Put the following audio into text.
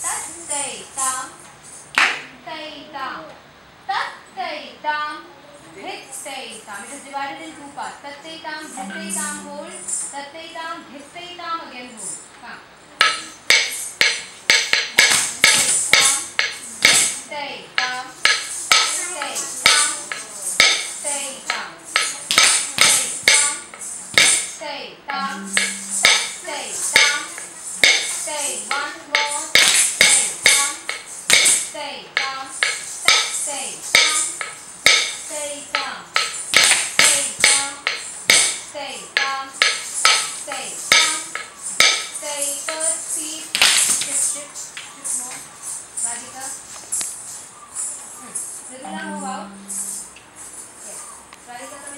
Tattaitam. Taitam. Tattaitam. Dhittaitam. It is divided in two parts. Tattaitam, Dhittaitam hold. Tattaitam, Dhittaitam again hold. Come. Tattaitam. Tattaitam. Tattaitam. Tattaitam. Tattaitam. Tattaitam. Stay first feet. Shift, shift, shift more. Radhika. Hmm. Ridula, move out. Yes. Radhika, come